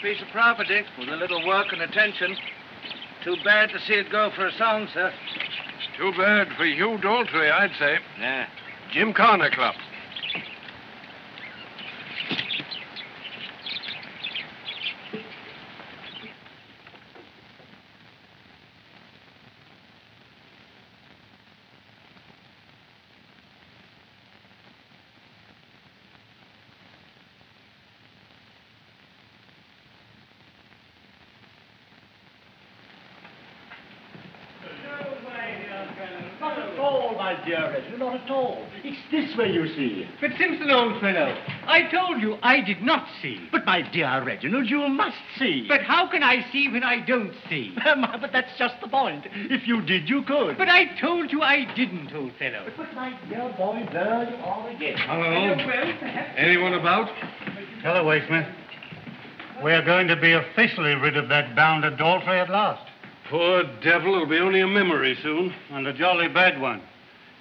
Piece of property with a little work and attention. Too bad to see it go for a song, sir. Too bad for Hugh Dawltry, I'd say. Yeah. Gymkhana Club. Not at all, my dear Reginald, not at all. It's this way, you see. But Simpson, old fellow, I told you I did not see. But, my dear Reginald, you must see. But how can I see when I don't see? but that's just the point. If you did, you could. But I told you I didn't, old fellow. But, my dear boy, there you are again. Hello. Well, perhaps. Anyone about? Hello, Waysmith. We're going to be officially rid of that bounder Dawltry at last. Poor devil, it'll be only a memory soon. And a jolly bad one.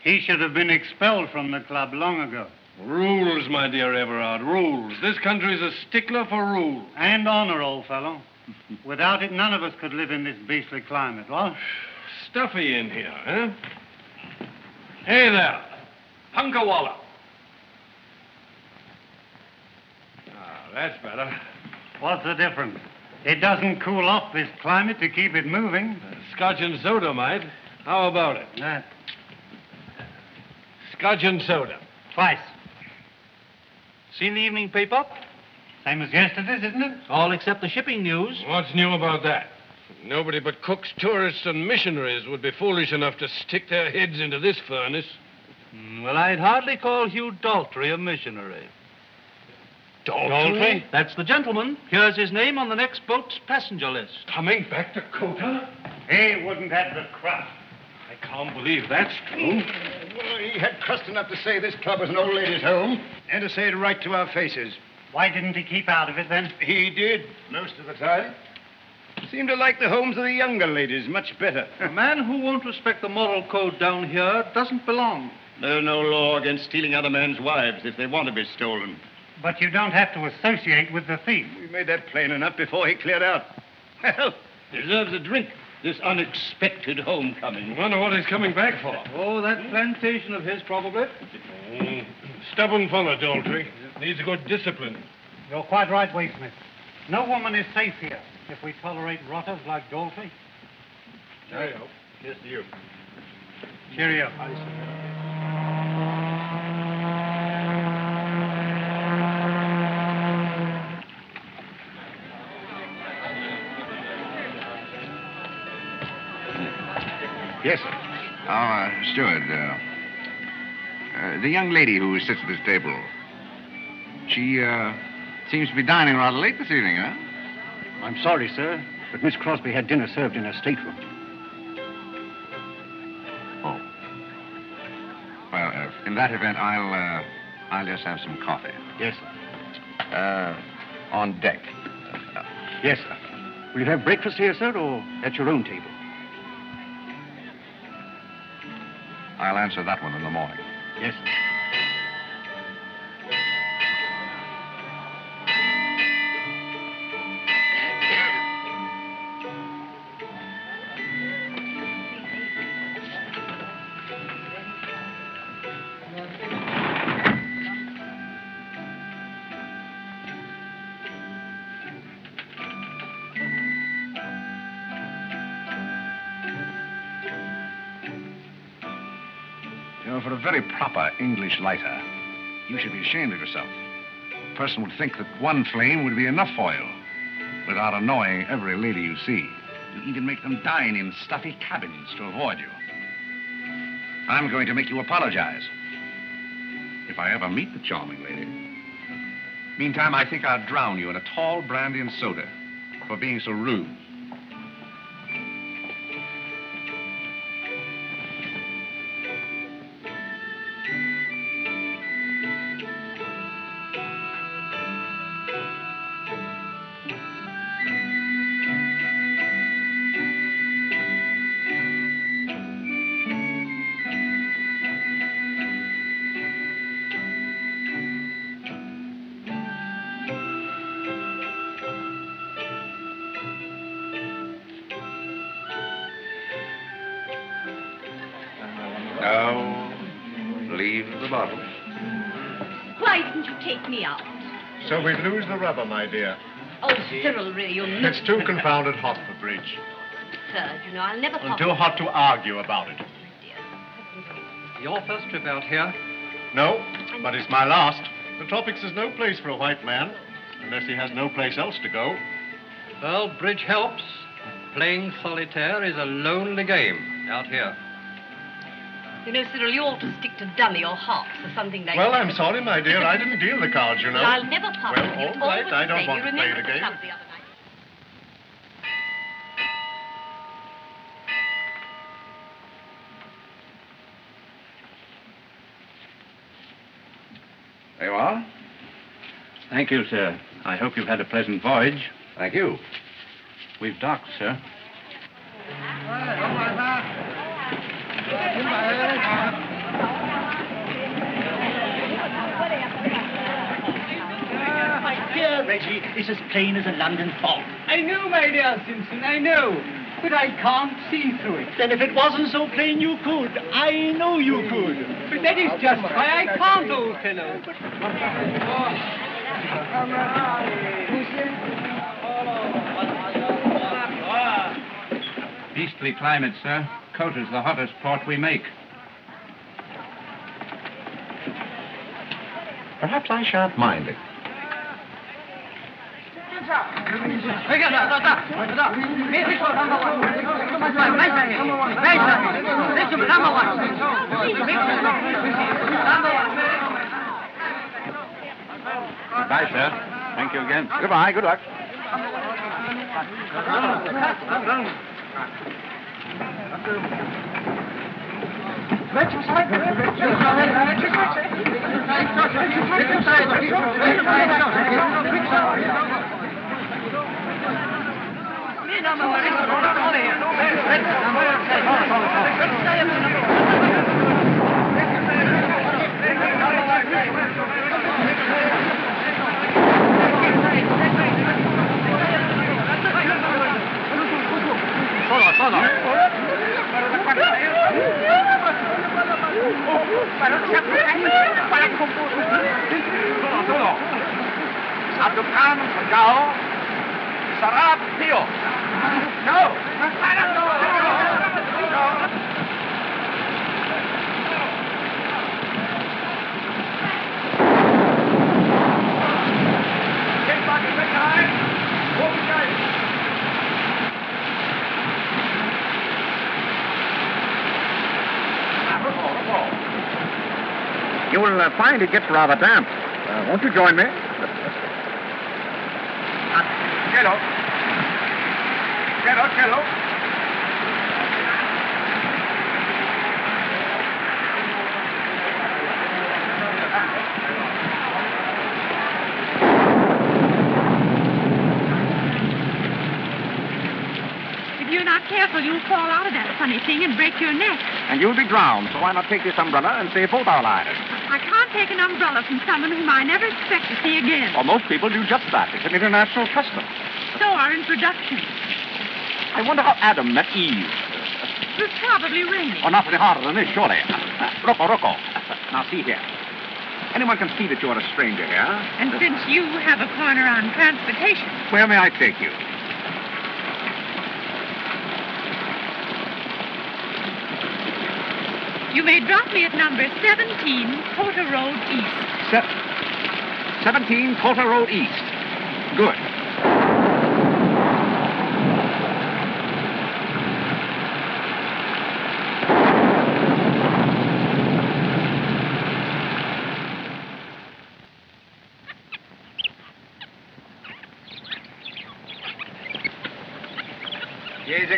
He should have been expelled from the club long ago. Rules, my dear Everard, rules. This country's a stickler for rules. And honor, old fellow. Without it, none of us could live in this beastly climate, what? Stuffy in here, eh? Hey there, Punkawalla. Ah, that's better. What's the difference? It doesn't cool off this climate to keep it moving. Uh, Scotch and soda, might. How about it? That. Scotch and soda. Twice. Seen the evening paper? Same as yesterday's, isn't it? All except the shipping news. What's new about that? Nobody but cooks, tourists, and missionaries would be foolish enough to stick their heads into this furnace. Hmm, Well, I'd hardly call Hugh Dawltry a missionary. Dawltry? That's the gentleman. Here's his name on the next boat's passenger list. Coming back to Khota? He wouldn't have the crust. I can't believe that's true. Well, he had crust enough to say this club was an old ladies' home, and to say it right to our faces. Why didn't he keep out of it then? He did, most of the time. Seemed to like the homes of the younger ladies much better. A man who won't respect the moral code down here doesn't belong. There's no law against stealing other men's wives if they want to be stolen. But you don't have to associate with the thief. We made that plain enough before he cleared out. Well, deserves a drink, this unexpected homecoming. I Wonder what he's coming back for. Oh, that plantation of his, probably. Mm, stubborn fellow, Dawltry. Needs a good discipline. You're quite right, Waysmith. No woman is safe here if we tolerate rotters like Dawltry. Cheerio. Yes, to you. Cheerio. Yes, sir. Our steward, uh, uh, the young lady who sits at this table, she uh, seems to be dining rather late this evening, huh? I'm sorry, sir, but Miss Crosby had dinner served in her stateroom. Oh. Well, uh, in that event, I'll uh, I'll just have some coffee. Yes, sir. Uh, on deck. Yes, sir. Will you have breakfast here, sir, or at your own table? I'll answer that one in the morning. Yes, lighter, you should be ashamed of yourself. A person would think that one flame would be enough for you, without annoying every lady you see. You even make them dine in stuffy cabins to avoid you. I'm going to make you apologize. If I ever meet the charming lady. Meantime, I think I'll drown you in a tall brandy and soda for being so rude. We'd lose the rubber, my dear. Oh, Cyril, really, you're not... It's too confounded hot for bridge. Absurd, you know. I'll never And pop... too hot to argue about it. Your first trip out here? No, but it's my last. The tropics is no place for a white man, unless he has no place else to go. Well, bridge helps. Playing solitaire is a lonely game out here. You know, Cyril, you ought to stick to dummy or hearts or something like Well, that. Well, I'm sorry, my dear. I didn't deal the cards, you know. I'll never pop Well, with you. all right. Always I don't want to play remember the game. the. There you are. Thank you, sir. I hope you've had a pleasant voyage. Thank you. We've docked, sir. My dear Reggie, it's as plain as a London fog. I know, my dear Simpson, I know. But I can't see through it. Then if it wasn't so plain, you could. I know you could. But that is just why I can't, old fellow. Beastly climate, sir. Khota's the hottest port we make. Perhaps I shan't mind it. Goodbye, sir. Thank you again. Goodbye. Good luck. Adoptaron von Gao Satukan kau sarap tio. Go. You'll uh, find it gets rather damp. Uh, won't you join me? Cello. If you're not careful, you'll fall out of that funny thing and break your neck. And you'll be drowned, so why not take this umbrella and save both our lives? I can't take an umbrella from someone whom I never expect to see again. Well, most people do just that. It's an international custom. So are introductions. I wonder how Adam met Eve. It was probably raining. Oh, nothing harder than this, surely. Rocco, Rocco. Now, see here. Anyone can see that you're a stranger here. And since you have a corner on transportation, Where may I take you? you may drop me at number 17, Porter Road East. Se- 17 Coulter Road East. Good.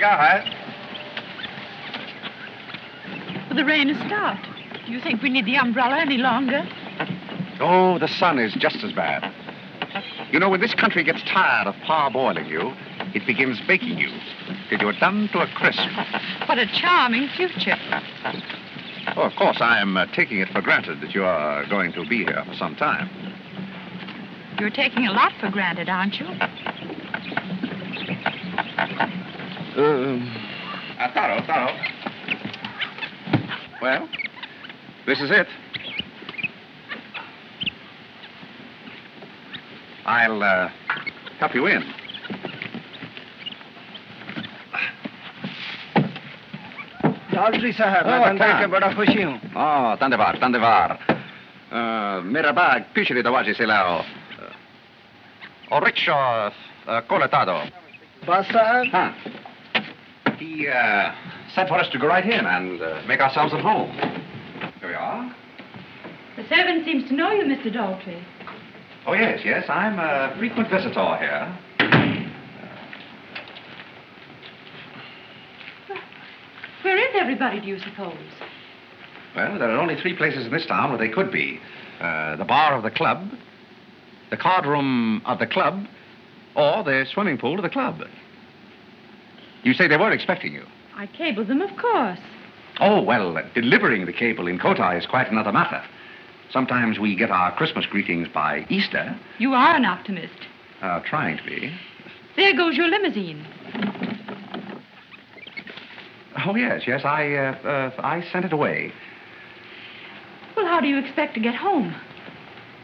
Huh? Well, the rain has stopped. Do you think we need the umbrella any longer? Oh, the sun is just as bad. You know, when this country gets tired of parboiling you, it begins baking you till you're done to a crisp. What a charming future. Oh, of course, I am uh, taking it for granted that you are going to be here for some time. You're taking a lot for granted, aren't you? Um, uh, Taro, Taro. Well, This is it. I'll uh, help you in. डॉक्टरी साहब मैं Oh, बंदे अच्छा। के बड़ा खुशी हूँ Oh, धन्यवाद धन्यवाद Uh, मेरा बैग पिछले दरवाजे से लाओ और रिक्शा uh, कोलेतादो बस साहब Huh. He uh, said for us to go right in and uh, make ourselves at home. Here we are. The servant seems to know you, Mr. Dawltry. Oh, yes, yes. I'm a frequent visitor here. Where is everybody, do you suppose? Well, there are only three places in this town where they could be uh, the bar of the club, the card room of the club, or the swimming pool of the club. You say they were expecting you. I cabled them, of course. Oh, well, uh, delivering the cable in Khota is quite another matter. Sometimes we get our Christmas greetings by Easter, You are an optimist. uh, trying to be. There goes your limousine. Oh, yes, yes, I, uh, uh, I sent it away. Well, how do you expect to get home?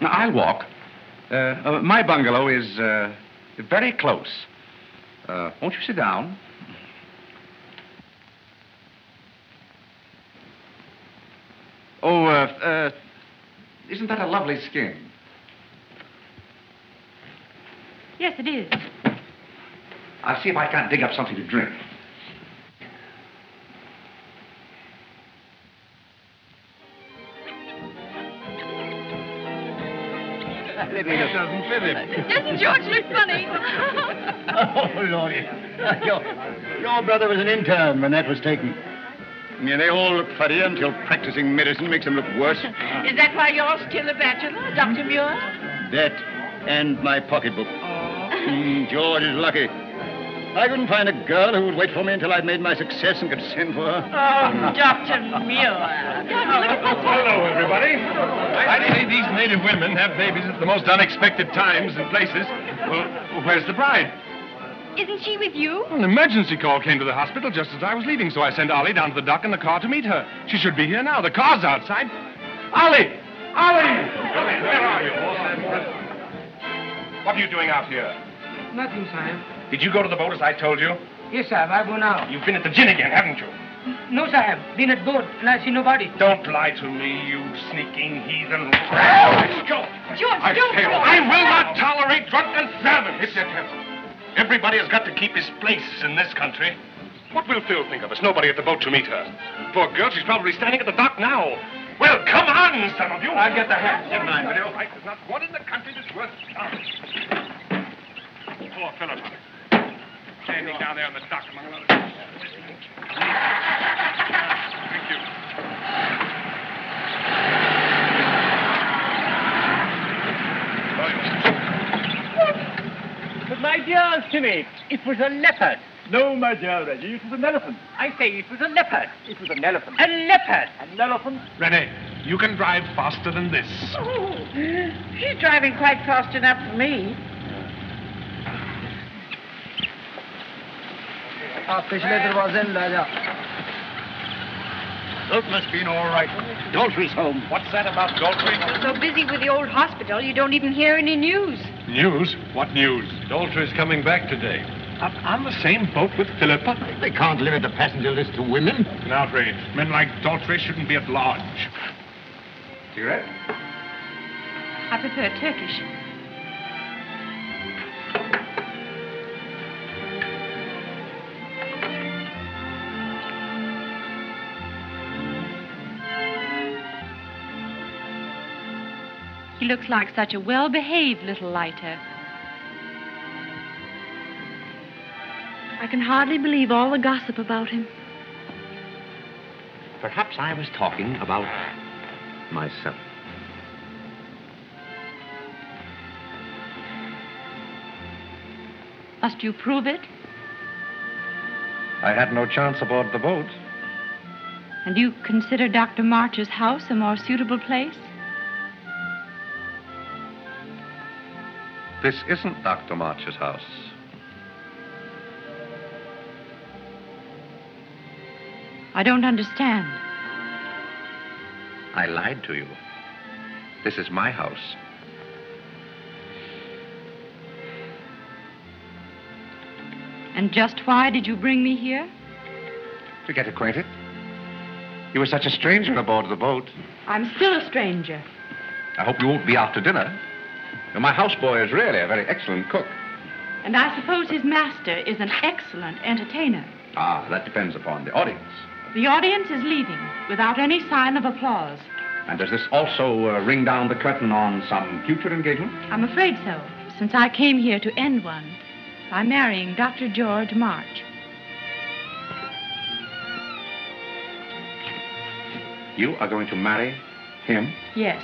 Now, I'll walk. Uh, uh, my bungalow is uh, very close. Uh, won't you sit down? Oh, uh, uh, isn't that a lovely skin? Yes, it is. I'll see if I can't dig up something to drink. Doesn't George look funny? Oh, Lordy. Your, your brother was an intern when that was taken. Yeah, they all look funny until practicing medicine makes them look worse. Is that why you're still a bachelor, Dr. Muir? That and my pocketbook. Mm, George is lucky. I couldn't find a girl who would wait for me until I'd made my success and could send for her. Oh, Dr. Muir. Hello, everybody. I say these native women have babies at the most unexpected times and places. Well, where's the bride? Isn't she with you? An emergency call came to the hospital just as I was leaving, so I sent Ollie down to the dock in the car to meet her. She should be here now. The car's outside. Ollie! Ollie! Where are you? What are you doing out here? Nothing, Sahib. Did you go to the boat as I told you? Yes, Sahib, I go now. You've been at the gin again, haven't you? No, Sahib. Been at boat and I see nobody. Don't lie to me, you sneaking heathen. Let's go. George, I don't. say, I will not tolerate drunken servants. It's Everybody has got to keep his place in this country. What will Phil think of us? Nobody at the boat to meet her. Poor girl, she's probably standing at the dock now. Well, come on, some of you. I'll get the hat. Never mind, you? There's not one in the country that's worth stopping. Poor Philip. Standing down there on the dock among you. But my dear Timmy, it was a leopard. No, my dear Reggie, it was an elephant. I say it was a leopard. It was an elephant. A leopard. An elephant. Rene, you can drive faster than this. Oh, she's driving quite fast enough for me. आप पिछले दरवाजे में ले जा those must be all right. Dawltry's home. What's that about Dawltry? You're so busy with the old hospital, you don't even hear any news. News? What news? Dawltry's coming back today. On, on the same boat with Philippa? They can't limit the passenger list to women. It's an outrage. Men like Dawltry shouldn't be at large. Cigarette? I prefer Turkish. Looks like such a well-behaved little lighter. I can hardly believe all the gossip about him. Perhaps I was talking about myself. Must you prove it? I had no chance aboard the boat. And you consider Dr. March's house a more suitable place? This isn't Dr. March's house. I don't understand. I lied to you. This is my house. And just why did you bring me here? To get acquainted. You were such a stranger aboard the boat. I'm still a stranger. I hope you won't be after to My houseboy is really a very excellent cook. And I suppose his master is an excellent entertainer. Ah, that depends upon the audience. The audience is leaving without any sign of applause. And does this also uh, ring down the curtain on some future engagement? I'm afraid so, since I came here to end one by marrying Dr. George March. You are going to marry him? Yes.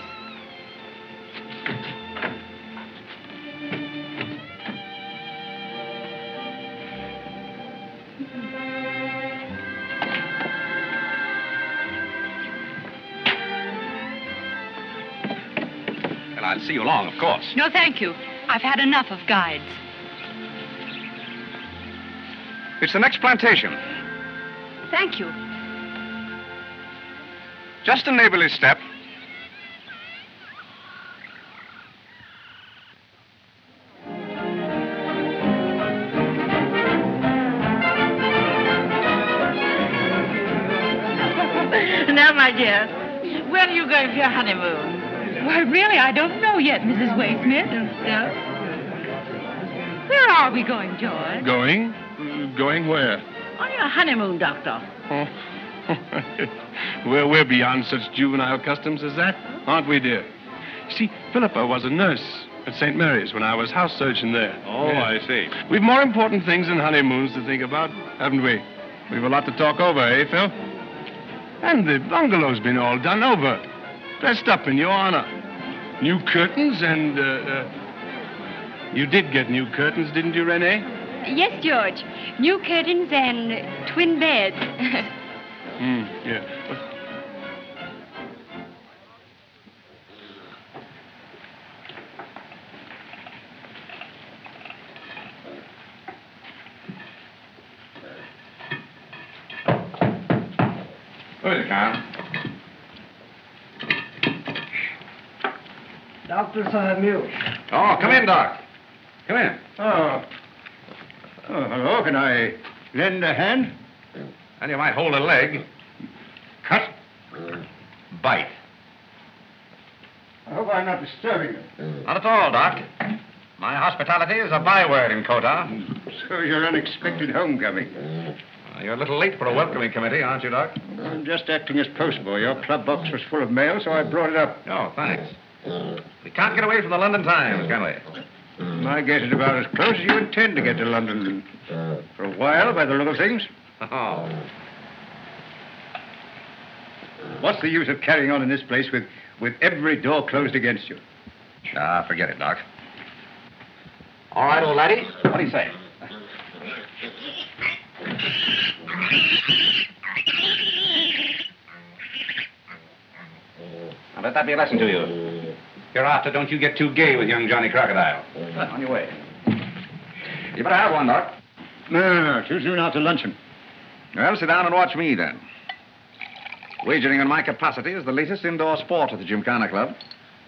You along, of course. No, thank you. I've had enough of guides. It's the next plantation. Thank you. Just a neighborly step. now, my dear, where are you going for your honeymoon? Why, really, I don't know yet, Mrs. Waysmith. No? Where are we going, George? Going? Going where? On your honeymoon, Doctor. Oh. we're, we're beyond such juvenile customs as that, aren't we, dear? See, Philippa was a nurse at St. Mary's when I was house surgeon there. Oh, I see. We've more important things than honeymoons to think about, haven't we? We've a lot to talk over, eh, Phil? And the bungalow's been all done over. Dressed up in your honor. New curtains and, uh, uh, you did get new curtains, didn't you, Renee? Yes, George. New curtains and twin beds. Hmm, yeah. Who is it, Carl? Dr. Samuel. Oh, come in, Doc. Come in. Oh. Oh, hello. Can I lend a hand? And you might hold a leg. Cut. Bite. I hope I'm not disturbing you. Not at all, Doc. My hospitality is a byword in Khota. So your unexpected homecoming. Uh, You're a little late for a welcoming committee, aren't you, Doc? I'm just acting as postboy. Your club box was full of mail, so I brought it up. Oh, thanks. We can't get away from the London Times, can we? My guess is about as close as you intend to get to London. For a while, by the look of things. Oh. What's the use of carrying on in this place with, with every door closed against you? Ah, forget it, Doc. All right, old laddie. What do you say? Now, let that be a lesson to you. Hereafter, don't you get too gay with young Johnny Crocodile. On your way. You better have one, Doc. No, no, no. Too soon after luncheon. Well, sit down and watch me, then. Wagering on my capacity is the latest indoor sport at the Gymkhana Club.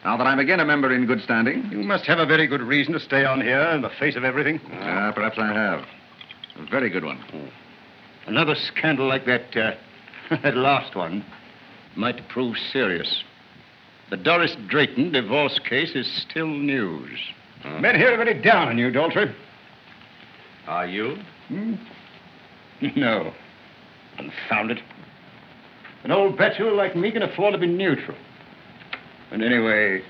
Now that I'm again a member in good standing. You must have a very good reason to stay on here in the face of everything. Ah, perhaps I have. A very good one. Another scandal like that, uh, that last one, might prove serious. The Doris Drayton divorce case is still news. Men here are very down on you, Dawltry. Are you? Hmm? No. Confound it. An old bachelor like me can afford to be neutral. And anyway,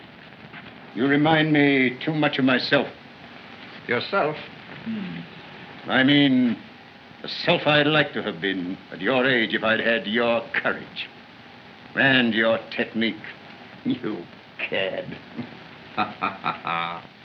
you remind me too much of myself. Yourself? I mean, the self I'd like to have been at your age if I'd had your courage and your technique. You cad. Ha ha ha ha.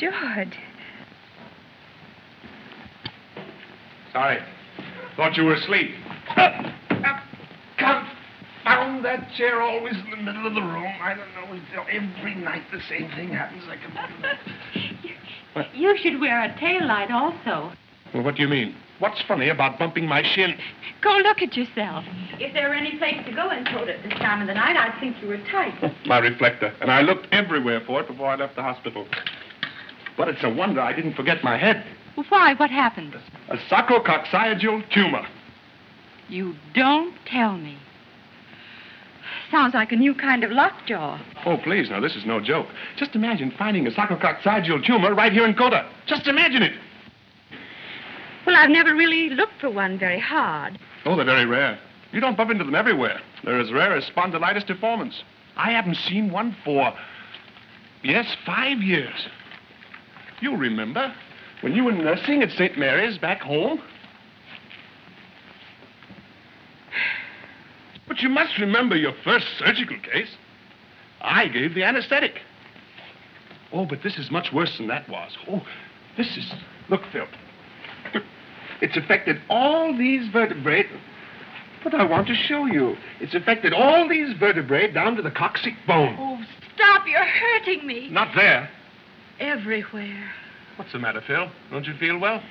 George. Sorry. Thought you were asleep. Confound that chair always in the middle of the room. I don't know. Every night the same thing happens. I can. You should wear a tail light also. Well, what do you mean? What's funny about bumping my shin? Go look at yourself. If there were any place to go in coat at this time of the night, I'd think you were tight. My reflector. And I looked everywhere for it before I left the hospital. But it's a wonder I didn't forget my head. Well, why? What happened? A sacrococcygeal tumor. You don't tell me. Sounds like a new kind of lockjaw. Oh, please, now, this is no joke. Just imagine finding a sacrococcygeal tumor right here in Khota. Just imagine it. Well, I've never really looked for one very hard. Oh, they're very rare. You don't bump into them everywhere. They're as rare as spondylitis deformans. I haven't seen one for, yes, five years. You remember when you were nursing at St. Mary's back home? But you must remember your first surgical case. I gave the anesthetic. Oh, but this is much worse than that was. Oh, this is. Look, Phil. It's affected all these vertebrae. But I want to show you. It's affected all these vertebrae down to the coccyx bone. Oh, stop. You're hurting me. Not there. Everywhere. What's the matter, Phil? Don't you feel well?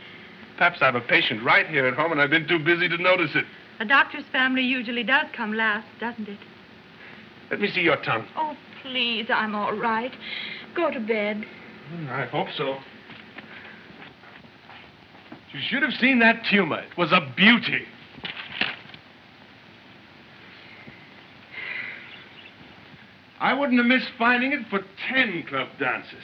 Perhaps I have a patient right here at home and I've been too busy to notice it. A doctor's family usually does come last, doesn't it? Let me see your tongue. Oh, please, I'm all right. Go to bed. Hmm, I hope so. You should have seen that tumor. It was a beauty. I wouldn't have missed finding it for ten club dances.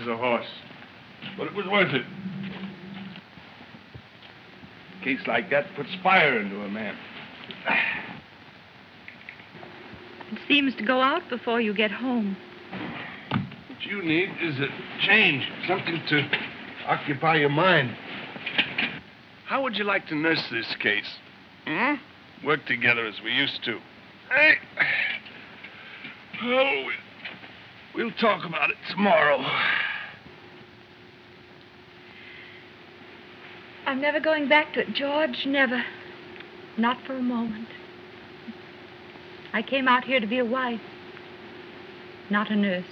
As a horse. But it was worth it. A case like that puts fire into a man. It seems to go out before you get home. What you need is a change, something to occupy your mind. How would you like to nurse this case? Hmm? Work together as we used to. Hey. Oh, we- we'll talk about it tomorrow. I'm never going back to it, George. Never. Not for a moment. I came out here to be a wife, not a nurse.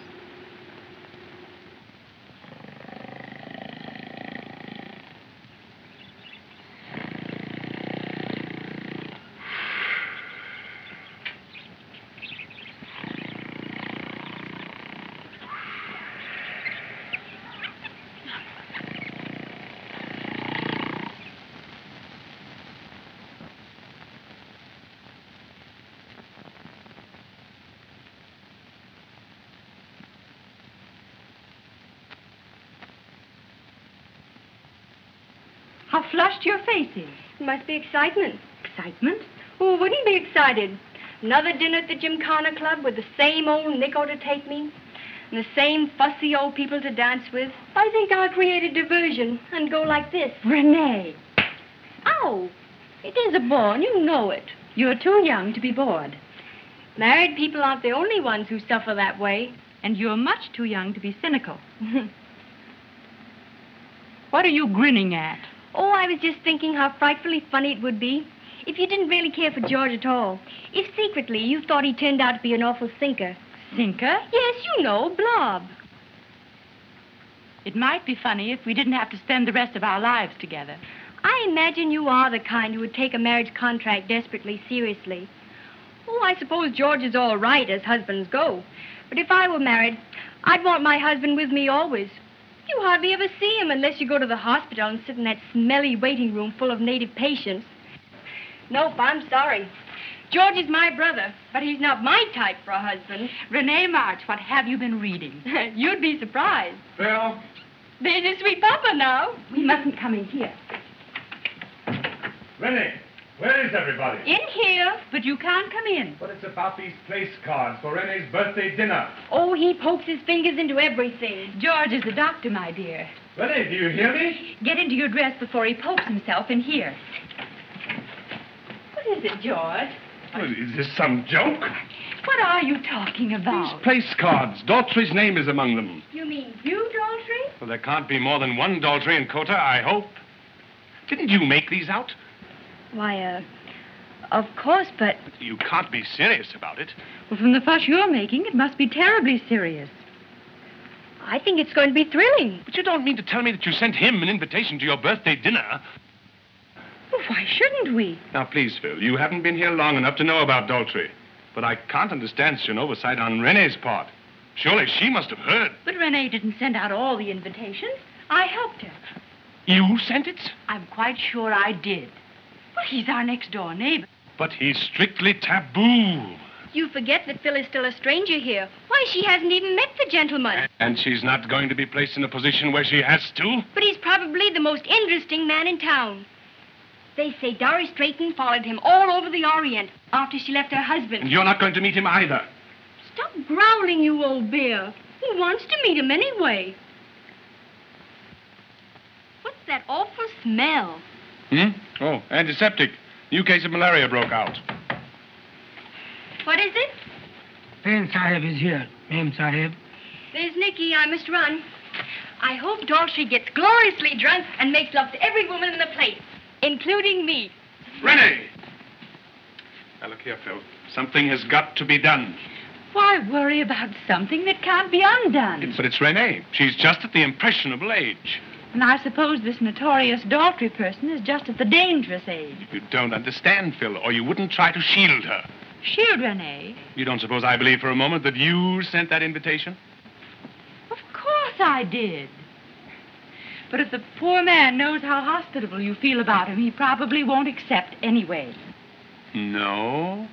How flushed your face is. Must be excitement. Excitement? Who wouldn't be excited? Another dinner at the Gymkhana Club with the same old Nico to take me, and the same fussy old people to dance with. I think I'll create a diversion and go like this. Renee, Oh, It is a bore, and you know it. you're too young to be bored. Married people aren't the only ones who suffer that way. And you're much too young to be cynical. What are you grinning at? Oh, I was just thinking how frightfully funny it would be if you didn't really care for George at all. If secretly you thought he turned out to be an awful thinker. Thinker? Yes, you know, Blob. It might be funny if we didn't have to spend the rest of our lives together. I imagine you are the kind who would take a marriage contract desperately seriously. Oh, I suppose George is all right as husbands go. But if I were married, I'd want my husband with me always. You hardly ever see him unless you go to the hospital and sit in that smelly waiting room full of native patients. Nope, I'm sorry. George is my brother, but he's not my type for a husband. Renee March, what have you been reading? You'd be surprised. Well? There's your sweet papa now. We mustn't come in here. Rennie, where is everybody? In here, but you can't come in. But it's about these place cards for Renee's birthday dinner. Oh, he pokes his fingers into everything. George is the doctor, my dear. Rennie, do you hear me? Get into your dress before he pokes himself in here. What is it, George? Well, is this some joke? What are you talking about? These Place cards. Dawltry's name is among them. You mean you, Dawltry? Well, there can't be more than one Dawltry in Khota, I hope. Didn't you make these out? Why, uh, of course, but You can't be serious about it. Well, from the fuss you're making, it must be terribly serious. I think it's going to be thrilling. But you don't mean to tell me that you sent him an invitation to your birthday dinner. Well, why shouldn't we? Now, please, Phil, you haven't been here long enough to know about Dawltry. But I can't understand such an oversight on Renee's part. Surely she must have heard. But Renee didn't send out all the invitations. I helped her. You sent it? I'm quite sure I did. Well, he's our next door neighbor. But he's strictly taboo. You forget that Phil is still a stranger here. Why, she hasn't even met the gentleman. And she's not going to be placed in a position where she has to? But he's probably the most interesting man in town. They say Doris Drayton followed him all over the Orient after she left her husband. And you're not going to meet him either. Stop growling, you old bear. Who wants to meet him anyway? What's that awful smell? Hmm? Oh, antiseptic. New case of malaria broke out. What is it? Pen Sahib is here, Ma'am Sahib. There's Nicky. I must run. I hope Dawltry gets gloriously drunk and makes love to every woman in the place, including me. Renee! Now, look here, Phil. Something has got to be done. Why worry about something that can't be undone? But it's Renee. She's just at the impressionable age. And I suppose this notorious Dawltry person is just at the dangerous age. You don't understand, Phil, or you wouldn't try to shield her. Shield Renee? You don't suppose I believe for a moment that you sent that invitation? Of course I did. But if the poor man knows how hospitable you feel about him, he probably won't accept anyway. No.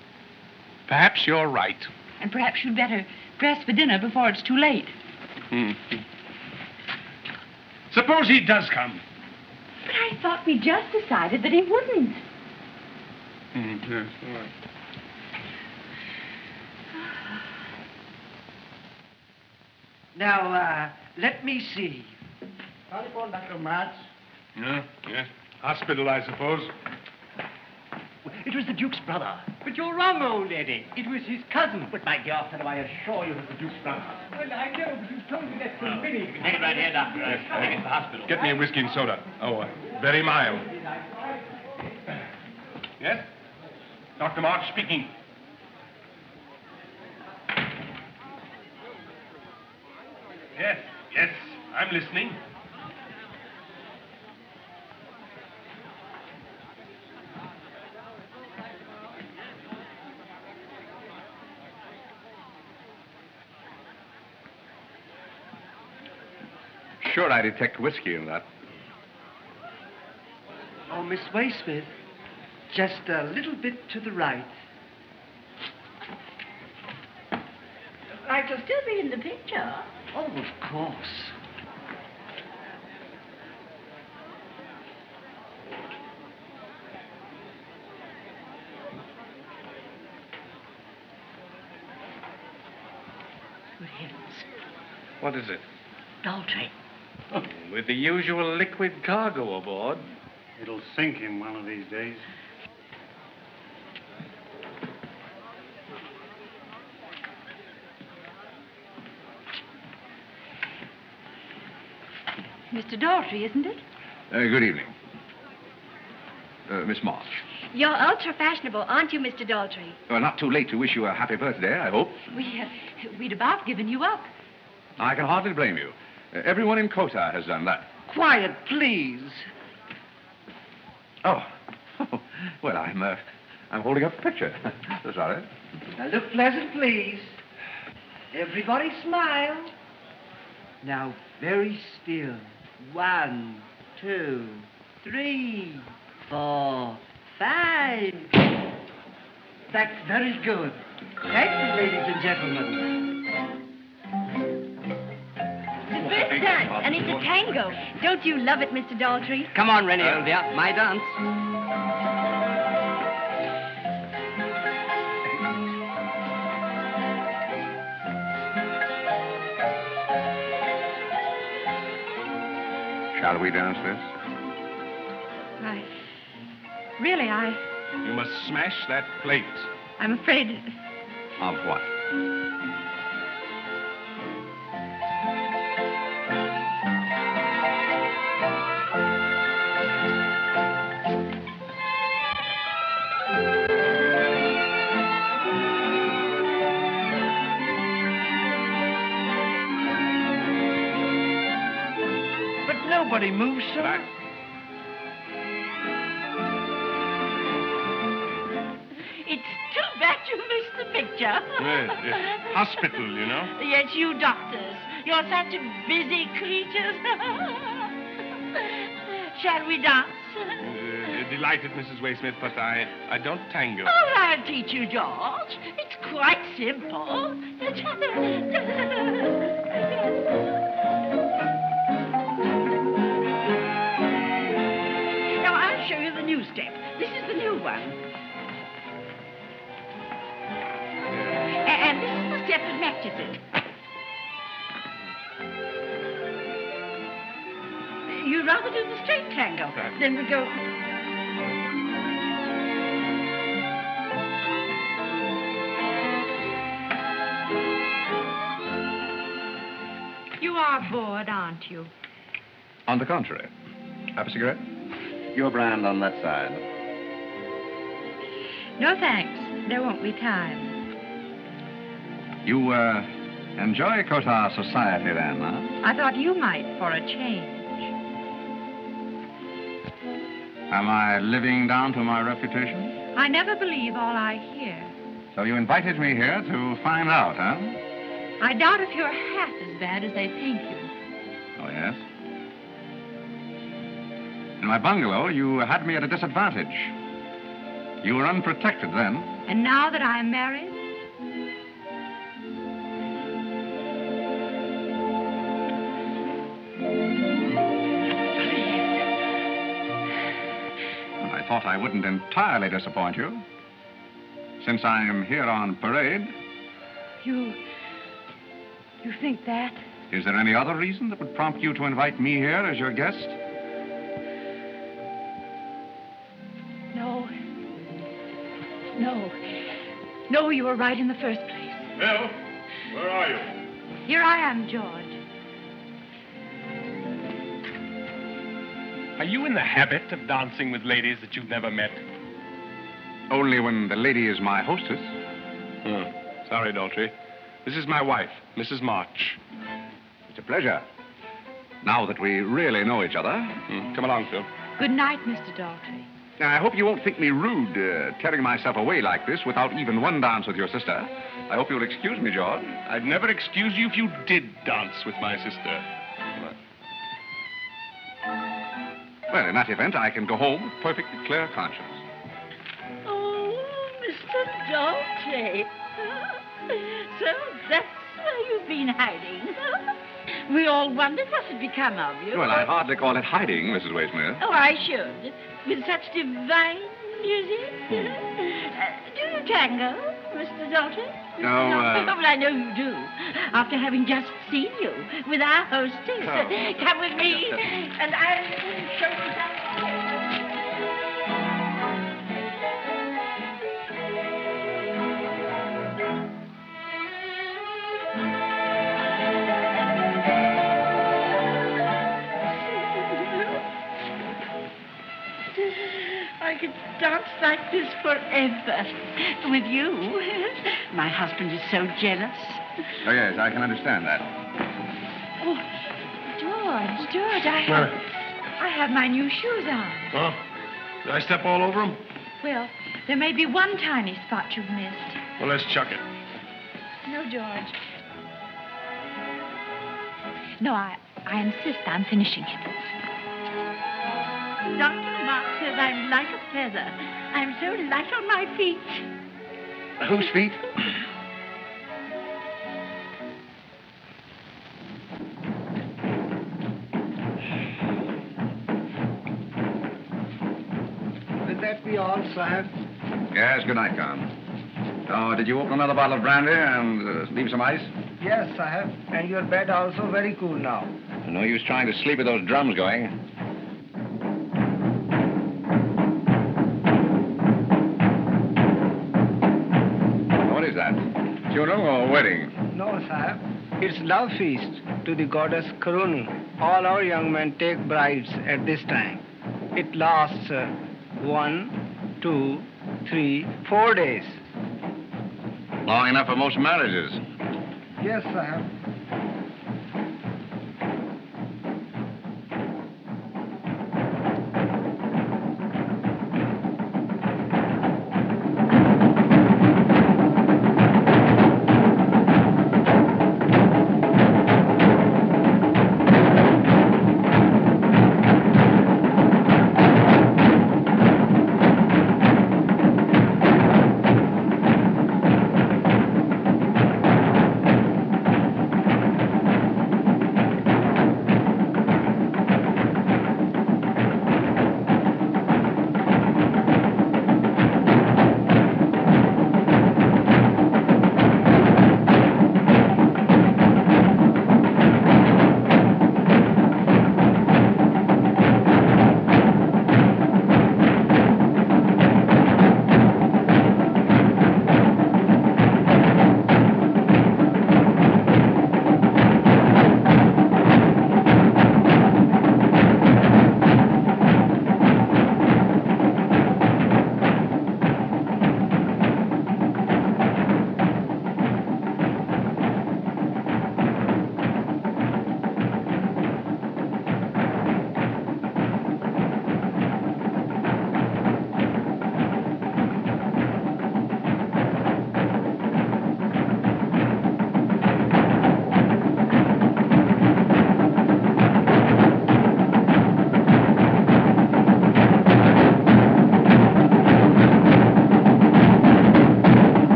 Perhaps you're right. And perhaps you'd better dress for dinner before it's too late. Hmm. Suppose he does come. But I thought we just decided that he wouldn't. Hmm, yes, all right. Now, uh, let me see. Telephone, Dr. March. Yeah, yes. Hospital, I suppose. It was the Duke's brother. But you're wrong, old Eddie. It was his cousin. But my dear fellow, I assure you it was the Duke's brother. Well, I know, but you told me that for Minnie. Take it right here, Doctor. Yes, Take it to the hospital. Get me a whiskey and soda. Oh, uh, very mild. Yes? Dr. March speaking. Yes, yes, I'm listening. Sure, I detect whiskey in that. Oh, Miss Waysmith, just a little bit to the right. I shall still be in the picture. Oh, of course. Good heavens. What is it? Dawltry. With the usual liquid cargo aboard. It'll sink him one of these days. Mr. Dawltry, isn't it? Uh, good evening. Uh, Miss March. You're ultra fashionable, aren't you, Mr. Dawltry? Well, not too late to wish you a happy birthday, I hope. We, uh, we'd about given you up. I can hardly blame you. Everyone in Khota has done that. Quiet, please. Oh. well, I'm, uh, I'm holding up a picture. Sorry. Now look pleasant, please. Everybody smile. Now, very still. One, two, three, four, five. That's very good. Thank you, ladies and gentlemen. Dance, and it's a tango. Don't you love it, Mr. Dawltry? Come on, Rennie Olvia, my dance. Shall we dance this? I. Really, I. You must smash that plate. I'm afraid. Of what? Nobody moves, sir. It's too bad you missed the picture. Yes, yes. Hospital, you know. Yes, you doctors. You're such busy creatures. Shall we dance? Uh, delighted, Mrs. Waysmith, but I, I don't tango. Oh, I'll teach you, George. It's quite simple. is the step that matches it. You'd rather do the straight tango. Then we go. You are bored, aren't you? On the contrary. Have a cigarette? Your brand on that side. No thanks. There won't be time. You, uh, enjoy Khota society then, huh? I thought you might for a change. Am I living down to my reputation? I never believe all I hear. So you invited me here to find out, huh? I doubt if you're half as bad as they think you. Oh, yes? In my bungalow, you had me at a disadvantage. You were unprotected then. And now that I'm married, thought I wouldn't entirely disappoint you. Since I am here on parade, you. You think that? is there any other reason that would prompt you to invite me here as your guest? No. No. No, you were right in the first place. Bill, where are you? Here I am, George. Are you in the habit of dancing with ladies that you've never met? Only when the lady is my hostess. Hmm. Sorry, Dawltry. This is my wife, Mrs. March. It's a pleasure. Now that we really know each other. Hmm. Come along, Phil. Good night, Mr. Dawltry. Now, I hope you won't think me rude, uh, tearing myself away like this without even one dance with your sister. I hope you'll excuse me, George. I'd never excuse you if you did dance with my sister. Well, in that event, I can go home with perfectly clear conscience. Oh, Mr. Dawltry. So that's where you've been hiding. We all wondered what had become of you. Well, I hardly call it hiding, Mrs. Waysmith. Oh, I should. With such divine music. Uh, do you tango, Mr. Dalton? No, uh... well, I know you do. After having just seen you with our hostess. Oh. Come with me, and I'll show you that. Could dance like this forever with you. My husband is so jealous. Oh, yes, I can understand that. Oh, George, George, I have, I have my new shoes on. Oh, did I step all over them? Well, there may be one tiny spot you've missed. Well, let's chuck it. No, George. No, I, I insist on finishing it. Dr. Mark says I'm like a feather. I'm so light on my feet. Whose feet? Will that be all, Sahib? Yes, good night, Khan. Oh, did you open another bottle of brandy and uh, leave some ice? Yes, Sahib. And your bed also very cool now. No use trying to sleep with those drums going. Sahib. It's love feast to the goddess Karunu. All our young men take brides at this time. It lasts uh, one, two, three, four days. Long enough for most marriages. Yes, Sahib.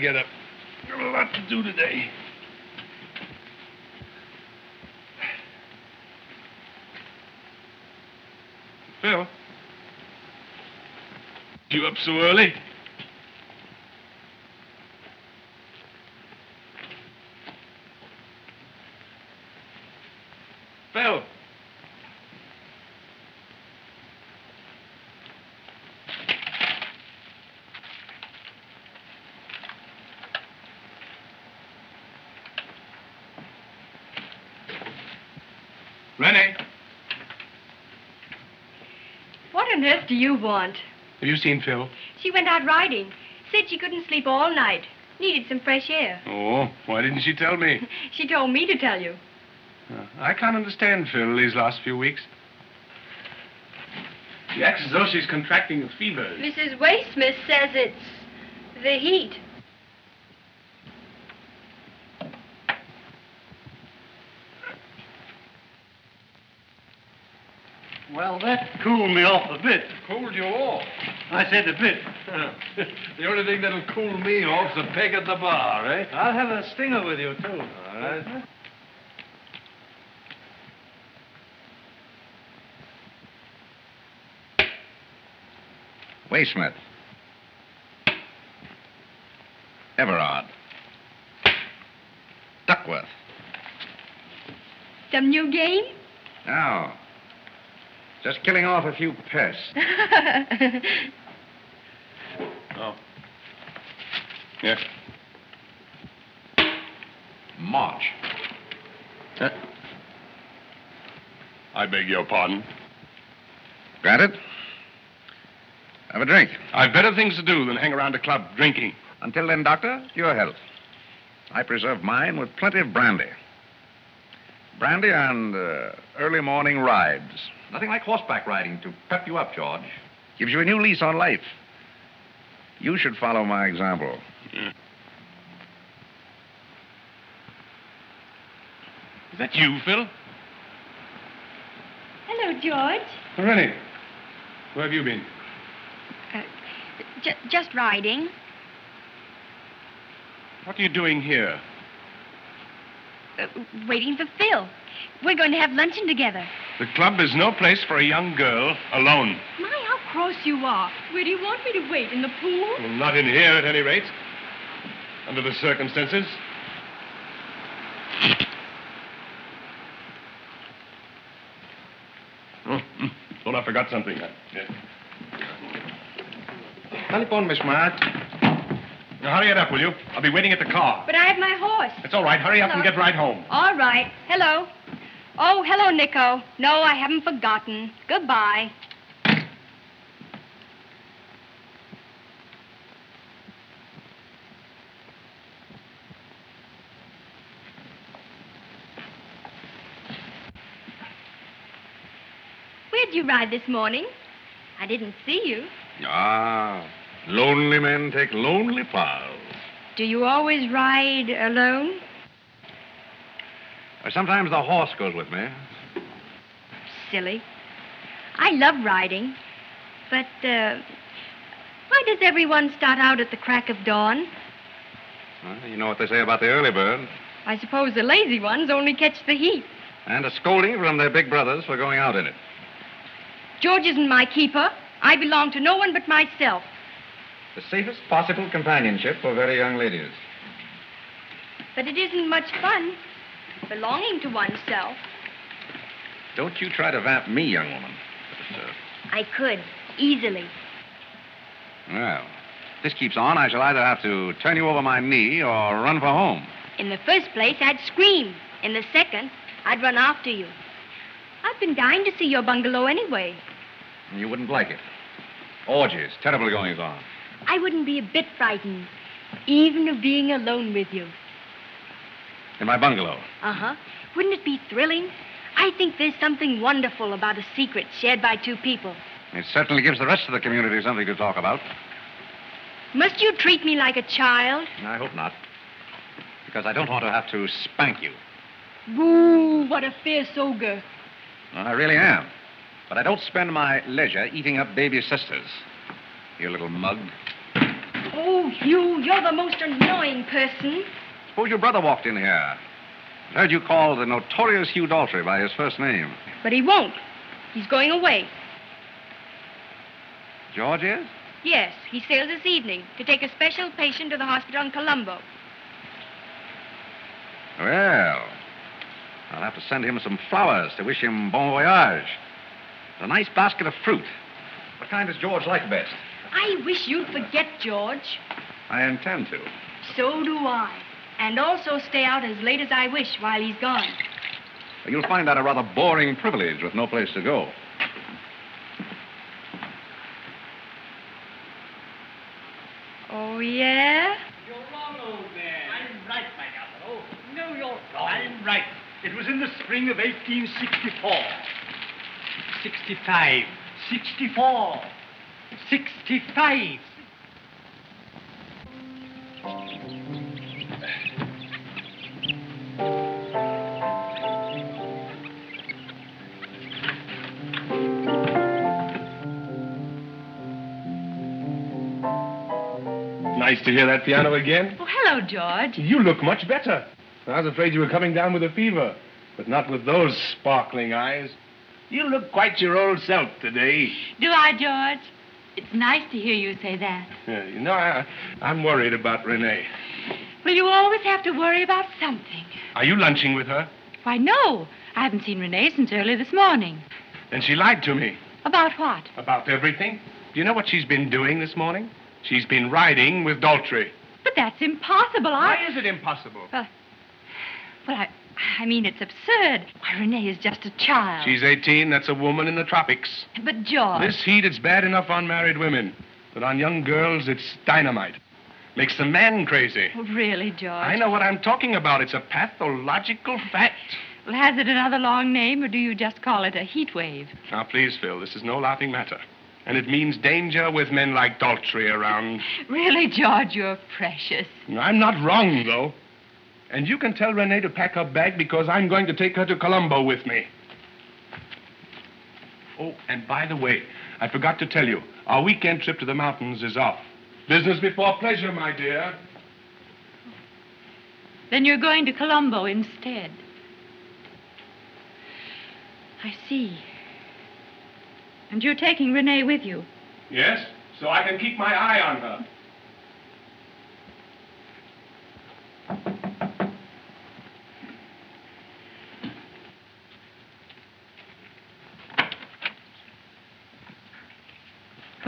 Get up. Got a lot to do today. Phil? You up so early? Phil? Rennie? What on earth do you want? Have you seen Phil? She went out riding. Said she couldn't sleep all night. Needed some fresh air. Oh, why didn't she tell me? She told me to tell you. Uh, I can't understand Phil these last few weeks. She acts as though she's contracting a fever. Mrs. Waysmith says it's the heat. Well, that cooled me off a bit. Cooled you off? I said a bit. the only thing that'll cool me off's a peg at the bar, eh? I'll have a stinger with you, too. All right. Waysmith. Everard. Duckworth. Some new game? Now, just killing off a few pests. Oh. Yeah. March. I beg your pardon. Granted. Have a drink. I've better things to do than hang around a club drinking. Until then, Doctor, your health. I preserve mine with plenty of brandy. Brandy and uh, early morning rides. Nothing like horseback riding to pep you up, George. Gives you a new lease on life. You should follow my example. Is that you, Phil? Hello, George. Rennie, where have you been? Uh, j- just riding. What are you doing here? Uh, waiting for Phil. We're going to have luncheon together. The club is no place for a young girl alone. My, how cross you are. Where do you want me to wait? In the pool? Well, not in here, at any rate. Under the circumstances. Oh, thought I forgot something. Yes. Telephone, Miss March. Now, hurry it up, will you? I'll be waiting at the car. But I have my horse. It's all right. Hurry up and get right home. All right. Hello. Oh, hello, Nico. No, I haven't forgotten. Goodbye. Where'd you ride this morning? I didn't see you. Ah, lonely men take lonely paths. Do you always ride alone? Sometimes the horse goes with me. Silly. I love riding. But, uh, why does everyone start out at the crack of dawn? Well, you know what they say about the early bird. I suppose the lazy ones only catch the heat. And a scolding from their big brothers for going out in it. George isn't my keeper. I belong to no one but myself. The safest possible companionship for very young ladies. But it isn't much fun belonging to oneself. Don't you try to vamp me, young woman. But, uh, I could, easily. Well, if this keeps on, I shall either have to turn you over my knee or run for home. In the first place, I'd scream. In the second, I'd run after you. I've been dying to see your bungalow anyway. You wouldn't like it. Orgies, terrible goings on. I wouldn't be a bit frightened, even of being alone with you. In my bungalow. Uh huh. Wouldn't it be thrilling? I think there's something wonderful about a secret shared by two people. It certainly gives the rest of the community something to talk about. Must you treat me like a child? I hope not. Because I don't want to have to spank you. Boo, what a fierce ogre. Well, I really am. But I don't spend my leisure eating up baby sisters. You little mug. Oh, you, you're the most annoying person. Suppose your brother walked in here. I Heard you call the notorious Hugh Dawltry by his first name. But he won't. He's going away. George is? Yes, he sails this evening to take a special patient to the hospital in Colombo. Well, I'll have to send him some flowers to wish him bon voyage. A nice basket of fruit. What kind does George like best? I wish you'd forget George. I intend to. So do I. And also stay out as late as I wish while he's gone. You'll find that a rather boring privilege with no place to go. Oh, yeah? You're wrong, old man. I'm right, my fellow. Oh, no, you're wrong. I'm right. It was in the spring of 1864. 65. 64. 65. Nice to hear that piano again. Oh, hello, George. You look much better. I was afraid you were coming down with a fever, but not with those sparkling eyes. You look quite your old self today. Do I, George? It's nice to hear you say that. Yeah, you know, I, I'm worried about Renee. Well, you always have to worry about something. Are you lunching with her? Why, no. I haven't seen Renee since early this morning. Then she lied to me About what? about everything. Do you know what she's been doing this morning? She's been riding with Dawltry. But that's impossible. I... Why is it impossible? Well, well, I, I mean, it's absurd. Why, Renee is just a child. She's 18. That's a woman in the tropics. But, George... This heat, it's bad enough on married women. But on young girls, it's dynamite. Makes the man crazy. Oh, really, George? I know what I'm talking about. It's a pathological fact. Well, has it another long name, or do you just call it a heat wave? Now, please, Phil, this is no laughing matter. And it means danger with men like Dawltry around. Really, George, you're precious. I'm not wrong, though. And you can tell Renee to pack her bag because I'm going to take her to Colombo with me. Oh, and by the way, I forgot to tell you, our weekend trip to the mountains is off. Business before pleasure, my dear. Then you're going to Colombo instead. I see. And you're taking Renee with you. Yes, so I can keep my eye on her.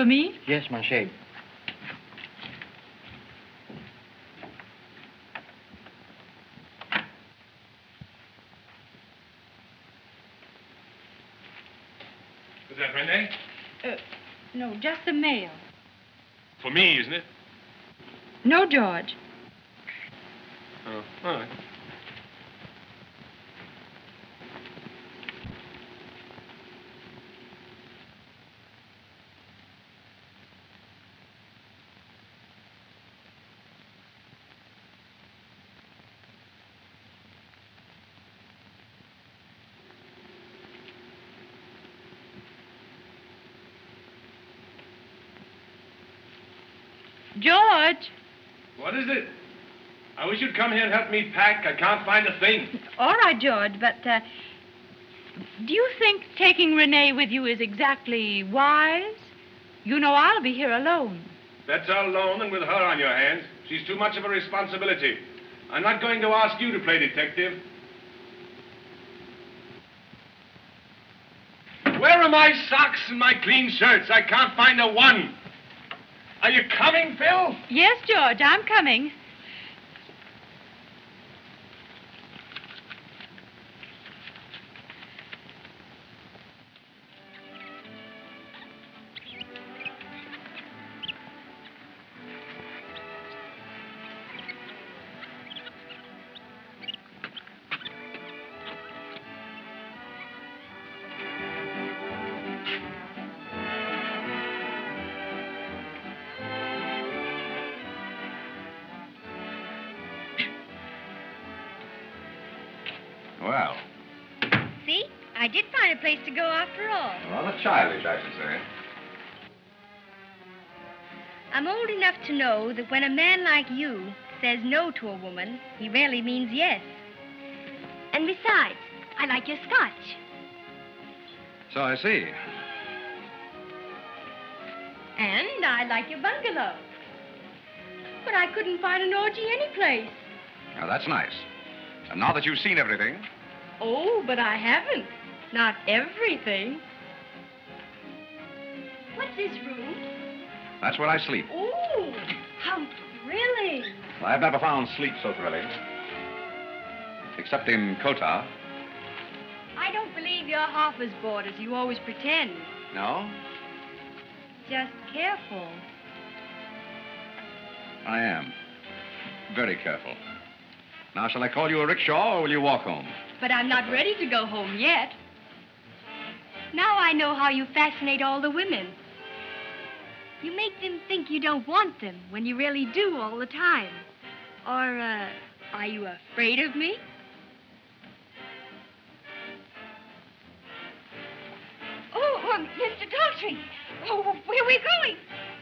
For me? Yes, my shade. Is that Renee? Uh, no, just the mail. For me, isn't it? No, George. Oh, all right. George! What is it? I wish you'd come here and help me pack. I can't find a thing. All right, George, but uh, do you think taking Renee with you is exactly wise? You know I'll be here alone. Better alone than with her on your hands. She's too much of a responsibility. I'm not going to ask you to play detective. Where are my socks and my clean shirts? I can't find a one. Are you coming, Phil? Yes, George, I'm coming. To know that when a man like you says no to a woman, he rarely means yes. And besides, I like your scotch. So I see. And I like your bungalow. But I couldn't find an orgy anyplace. Now, that's nice. And now that you've seen everything, Oh, but I haven't. Not everything. What's this room? that's where I sleep. Oh, how thrilling. I've never found sleep so thrilling. Except in Khota. I don't believe you're half as bored as you always pretend. No? Just careful. I am. Very careful. Now, shall I call you a rickshaw or will you walk home? But I'm not ready to go home yet. Now I know how you fascinate all the women. You make them think you don't want them when you really do all the time. Or, uh, are you afraid of me? Oh, um, Mr. Dawltry. Oh, where are we going?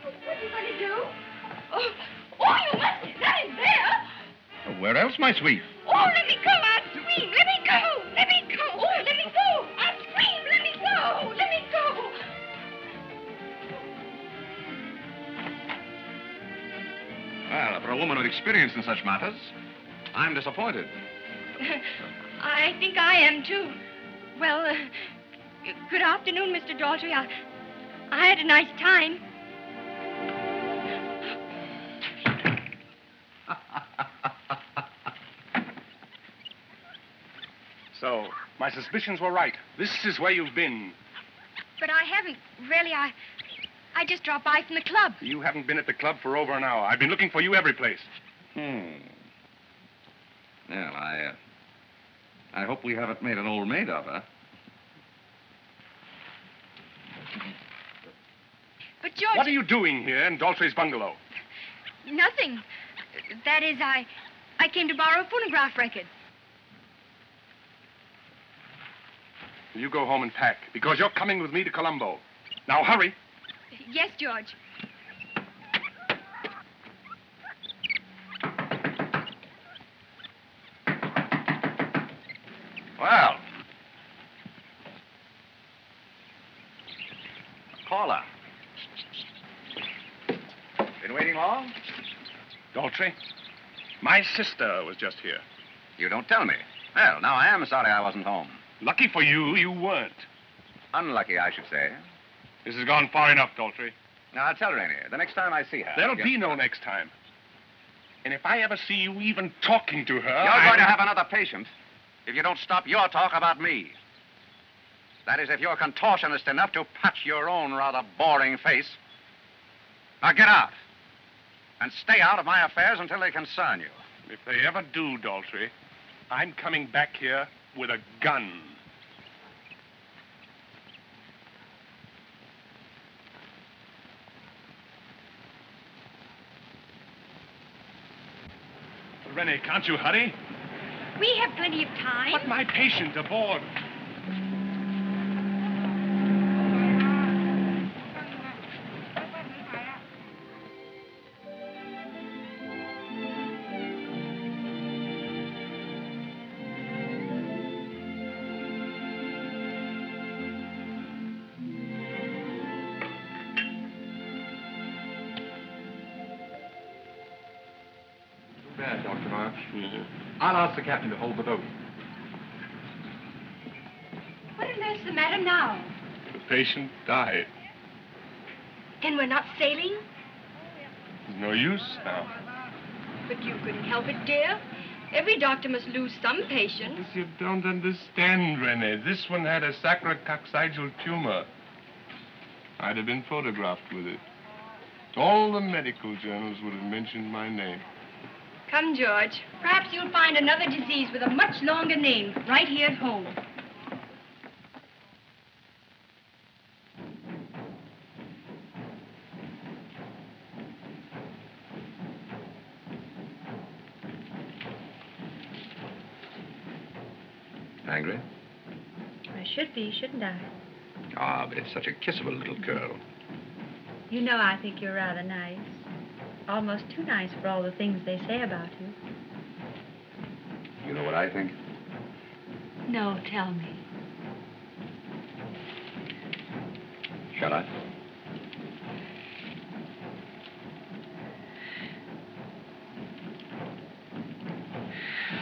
Oh, what are you going to do? Oh, oh, you mustn't. That is there. Where else, my sweet? Oh, let me go. I'll scream. Let me go. Let me go. Well, for a woman with experience in such matters, I'm disappointed. I think I am, too. Well, uh, good afternoon, Mr. Dawltry. I, I had a nice time. So, my suspicions were right. This is where you've been. But I haven't, really. I, I just dropped by from the club. You haven't been at the club for over an hour. I've been looking for you every place. Hmm. Well, I, uh, I hope we haven't made an old maid of her. But George, What are you doing here in Dawltry's bungalow? nothing. That is, I, I came to borrow a phonograph record. You go home and pack, because you're coming with me to Colombo. Now hurry. Yes, George. Well. Caller. Been waiting long? Dawltry, my sister was just here. You don't tell me. Well, now I am sorry I wasn't home. Lucky for you, you weren't. Unlucky, I should say. This has gone far enough, Dawltry. Now, I'll tell Rainey. The next time I see her. There'll be no next time. And if I ever see you even talking to her, You're I'm- going to have another patient if you don't stop your talk about me. That is, if you're contortionist enough to patch your own rather boring face. Now get out. And stay out of my affairs until they concern you. If they ever do, Dawltry, I'm coming back here with a gun. Rennie, can't you hurry? We have plenty of time. Put my patient aboard. I'll ask the captain to hold the boat. What on earth's the matter now? The patient died. Then we're not sailing? There's no use now. But you couldn't help it, dear. Every doctor must lose some patients. You don't understand, Rene. This one had a sacrococcygeal tumor. I'd have been photographed with it. All the medical journals would have mentioned my name. Come, George. Perhaps you'll find another disease with a much longer name right here at home. Angry? I should be, shouldn't I? Ah, but it's such a kissable little girl. You know I think you're rather nice. Almost too nice for all the things they say about you. You know what I think? No, tell me. Shall I?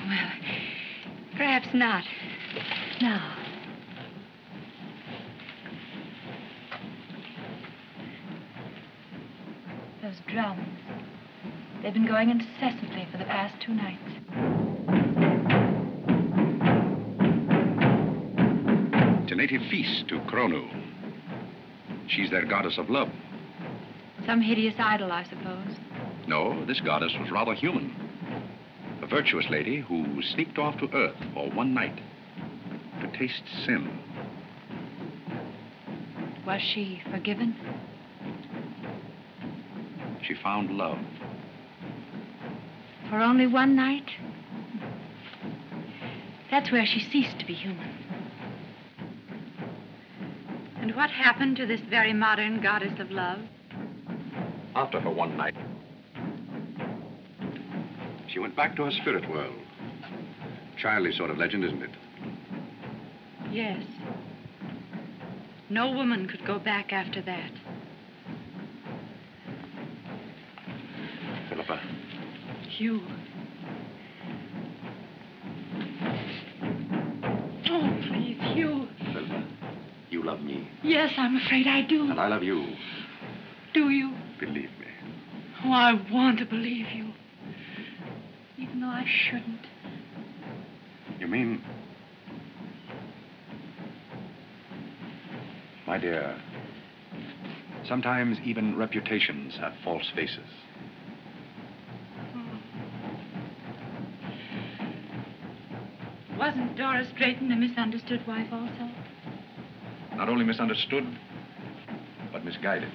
Well, perhaps not. Now. Those drums. Incessantly for the past two nights. It's a native feast to Kronu. She's their goddess of love. Some hideous idol, I suppose. No, this goddess was rather human. A virtuous lady who sneaked off to Earth for one night to taste sin. Was she forgiven? She found love. For only one night? That's where she ceased to be human. And what happened to this very modern goddess of love? After her one night, she went back to her spirit world. Childish sort of legend, isn't it? Yes. No woman could go back after that. Philippa, Hugh. Oh, please, Hugh. Philippa, you love me, Yes, I'm afraid I do. and I love you. Do you? Believe me. Oh, I want to believe you. Even though I shouldn't. You mean. My dear, sometimes even reputations have false faces. Wasn't Doris Drayton a misunderstood wife also? Not only misunderstood, but misguided.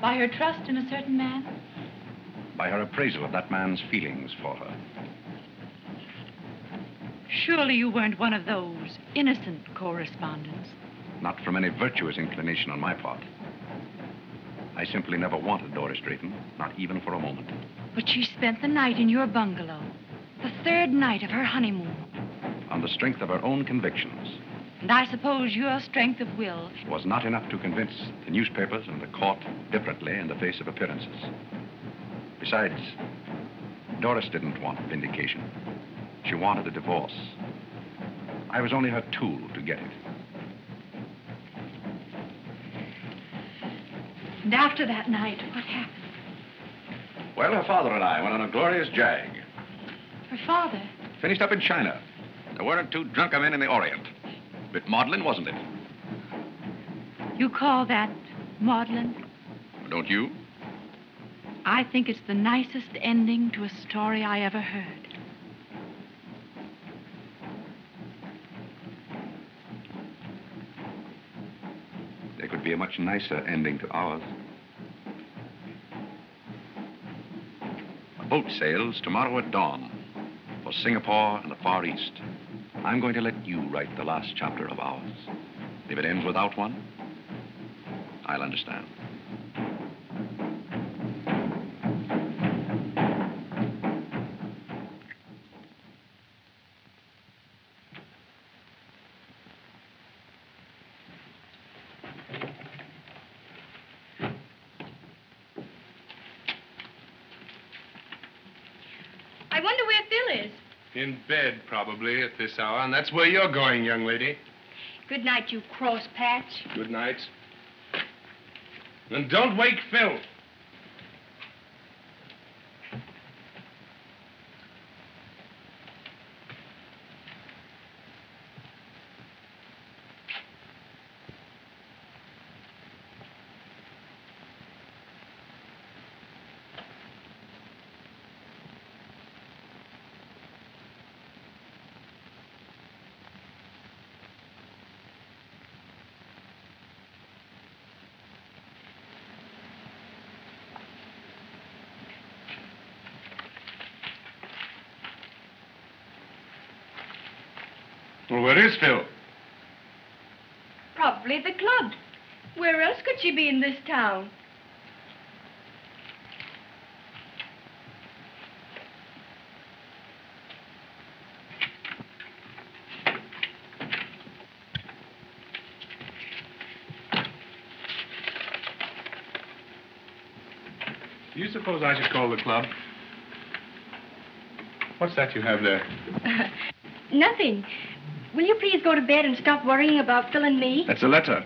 By her trust in a certain man? by her appraisal of that man's feelings for her. Surely you weren't one of those innocent correspondents. Not from any virtuous inclination on my part. I simply never wanted Doris Drayton, not even for a moment. But she spent the night in your bungalow, the third night of her honeymoon. On the strength of her own convictions, And I suppose your strength of will. was not enough to convince the newspapers and the court differently in the face of appearances. Besides, Doris didn't want vindication. She wanted a divorce. I was only her tool to get it. And after that night, what happened? Well, her father and I went on a glorious jag. Her father. Finished up in China. There weren't two drunker men in the Orient. Bit maudlin, wasn't it? You call that maudlin? Don't you? I think it's the nicest ending to a story I ever heard. There could be a much nicer ending to ours. A boat sails tomorrow at dawn for Singapore and the Far East. I'm going to let you write the last chapter of ours. If it ends without one, I'll understand. I wonder where Phil is. In bed, probably, at this hour, and that's where you're going, young lady. Good night, you cross patch. Good night. And don't wake Phil. Well, where is Phil? Probably the club. Where else could she be in this town? Do you suppose I should call the club? What's that you have there? Nothing. Will you please go to bed and stop worrying about Phil and me? That's a letter.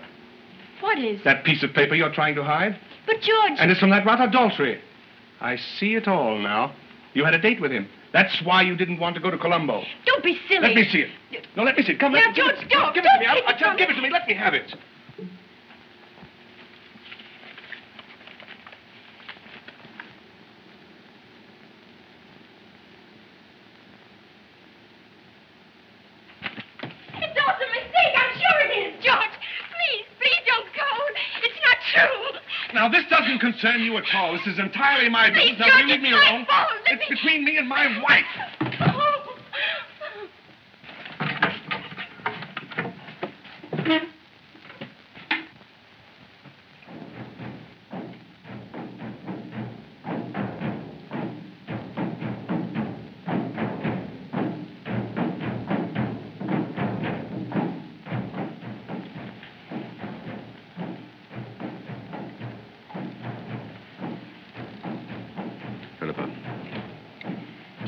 What is? That piece of paper you're trying to hide? But George. And it's from that rather Dawltry. I see it all now. You had a date with him. That's why you didn't want to go to Colombo. Don't be silly. Let me see it. No, let me see it. Come, Now, let, give George, it, stop. Give it to Don't me. I'll, take I'll it from give it to me. Let me have it. It's all a mistake. I'm sure it is, George. Please, please don't go. It's not true. Now, this doesn't concern you at all. This is entirely my business. Now, will you leave me alone? It's between me and my wife.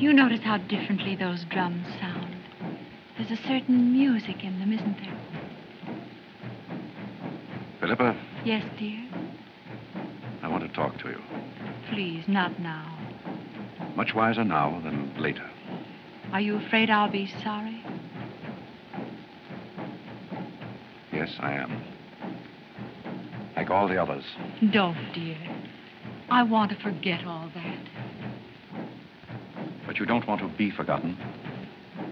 You notice how differently those drums sound? There's a certain music in them, isn't there? Philippa, Yes, dear? I want to talk to you. Please, not now. Much wiser now than later. Are you afraid I'll be sorry? Yes, I am. Like all the others. Don't, dear. I want to forget all you don't want to be forgotten,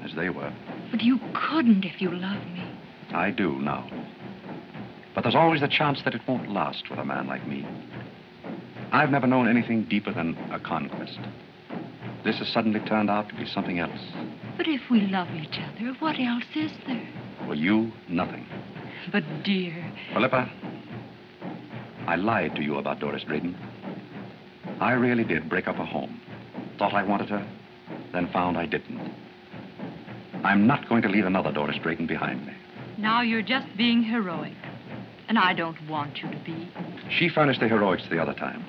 as they were. But you couldn't if you love me. I do now. But there's always the chance that it won't last with a man like me. I've never known anything deeper than a conquest. This has suddenly turned out to be something else. But if we love each other, what else is there? For you, nothing. But, dear, Philippa, I lied to you about Doris Drayton. I really did break up a home. Thought I wanted her, then found I didn't. I'm not going to leave another Doris Drayton behind me. now you're just being heroic. And I don't want you to be. She furnished the heroics the other time.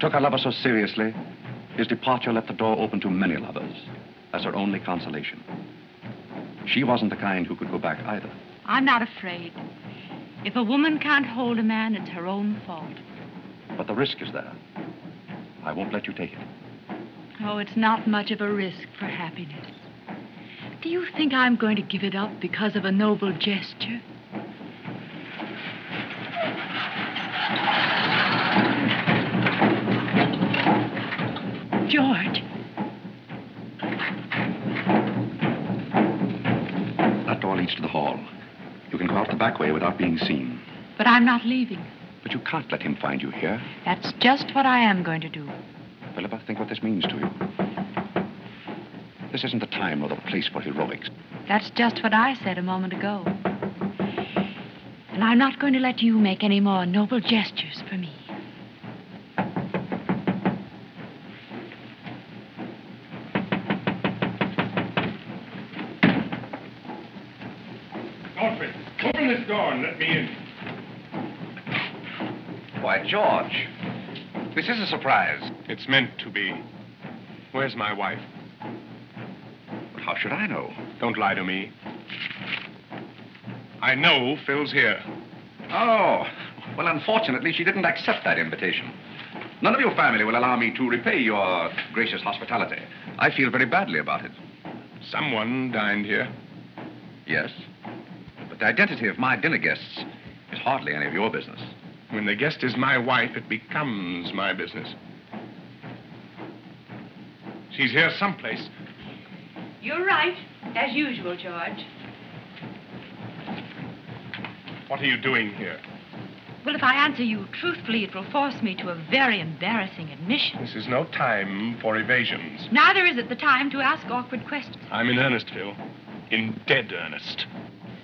Took her lover so seriously, his departure left the door open to many lovers. That's her only consolation. She wasn't the kind who could go back either. I'm not afraid. If a woman can't hold a man, it's her own fault. But the risk is there. I won't let you take it. Oh, it's not much of a risk for happiness. Do you think I'm going to give it up because of a noble gesture? George, That door leads to the hall. You can go out the back way without being seen. but I'm not leaving. But you can't let him find you here. That's just what I am going to do. Philippa, think what this means to you. This isn't the time or the place for heroics. That's just what I said a moment ago. And I'm not going to let you make any more noble gestures for me. Alfred, open this door and let me in. Why, George, this is a surprise. It's meant to be. Where's my wife? How should I know? Don't lie to me. I know Phil's here. Oh, well, unfortunately, she didn't accept that invitation. None of your family will allow me to repay your gracious hospitality. I feel very badly about it. Someone dined here. Yes. But the identity of my dinner guests is hardly any of your business. When the guest is my wife, it becomes my business. She's here someplace. You're right, as usual, George. What are you doing here? Well, if I answer you truthfully, it will force me to a very embarrassing admission. This is no time for evasions. Neither is it the time to ask awkward questions. I'm in earnest, Phil. In dead earnest.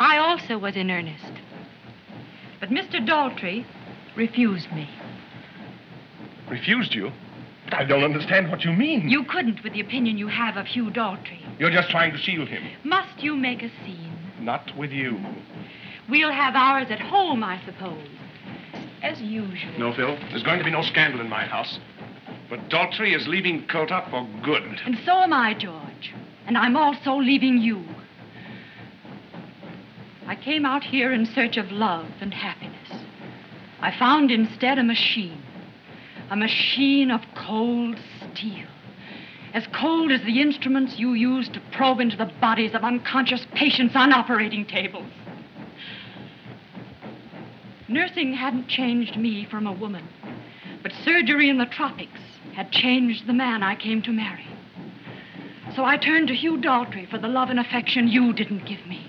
I also was in earnest. But Mr. Dawltry refused me. Refused you? I don't understand what you mean. You couldn't with the opinion you have of Hugh Dawltry. You're just trying to shield him. Must you make a scene? Not with you. We'll have ours at home, I suppose. As usual. No, Phil. There's going to be no scandal in my house. But Dawltry is leaving Khota for good. And so am I, George. And I'm also leaving you. I came out here in search of love and happiness. I found instead a machine. A machine of cold steel. As cold as the instruments you use to probe into the bodies of unconscious patients on operating tables. Nursing hadn't changed me from a woman, but surgery in the tropics had changed the man I came to marry. So I turned to Hugh Dawltry for the love and affection you didn't give me.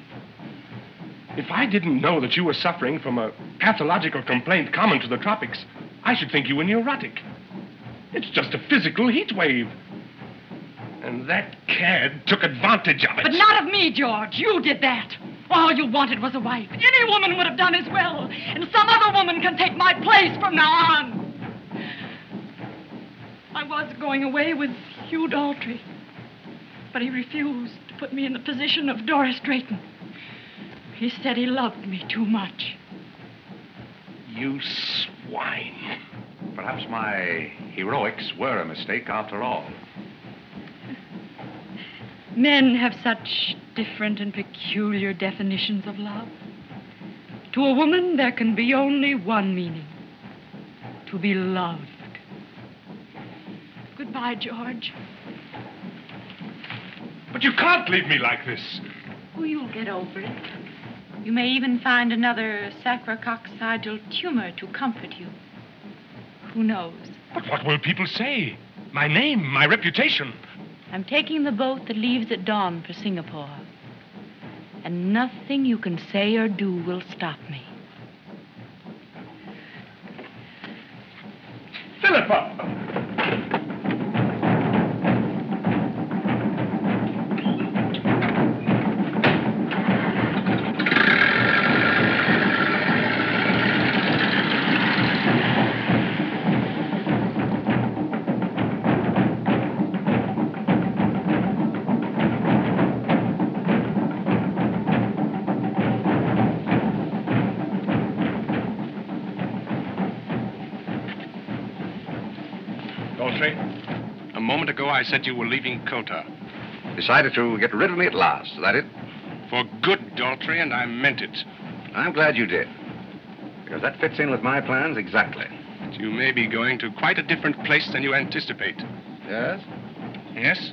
If I didn't know that you were suffering from a pathological complaint common to the tropics, I should think you were neurotic. It's just a physical heat wave. And that cad took advantage of it. But not of me, George. You did that. All you wanted was a wife. Any woman would have done as well. And some other woman can take my place from now on. I was going away with Hugh Dawltry. But he refused to put me in the position of Doris Drayton. He said he loved me too much. You swine. Perhaps my heroics were a mistake after all. Men have such different and peculiar definitions of love. To a woman, there can be only one meaning to be loved. Goodbye, George. But you can't leave me like this. Oh, you'll get over it. You may even find another sacrococcygeal tumor to comfort you. Who knows? But what will people say? My name, my reputation. I'm taking the boat that leaves at dawn for Singapore. And nothing you can say or do will stop me. Philippa! Dawltry, a moment ago I said you were leaving Khota. Decided to get rid of me at last. Is that it? For good, Dawltry, and I meant it. I'm glad you did. Because that fits in with my plans exactly. But You may be going to quite a different place than you anticipate. Yes? Yes?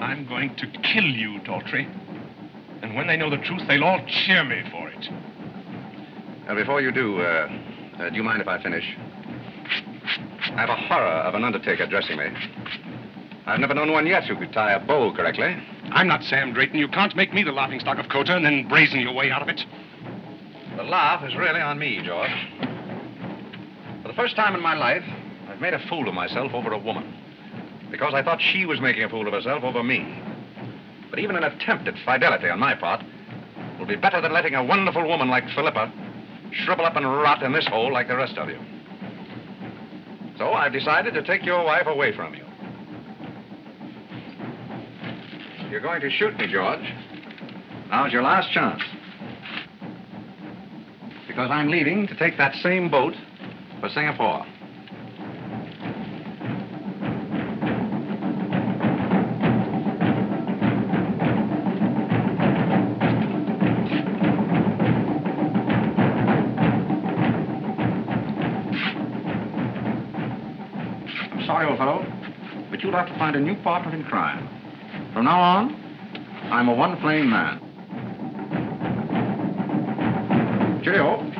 I'm going to kill you, Dawltry. And when they know the truth, they'll all cheer me for it. Now, before you do, uh, uh, do you mind if I finish? I have a horror of an undertaker dressing me. I've never known one yet who could tie a bow correctly. I'm not Sam Drayton. You can't make me the laughing stock of Khota and then brazen your way out of it. The laugh is really on me, George. For the first time in my life, I've made a fool of myself over a woman. Because I thought she was making a fool of herself over me. But even an attempt at fidelity on my part will be better than letting a wonderful woman like Philippa shrivel up and rot in this hole like the rest of you. So I've decided to take your wife away from you. You're going to shoot me, George. Now's your last chance. Because I'm leaving to take that same boat for Singapore. Fellow, but you'll have to find a new partner in crime. From now on, I'm a one-flame man. Cheerio.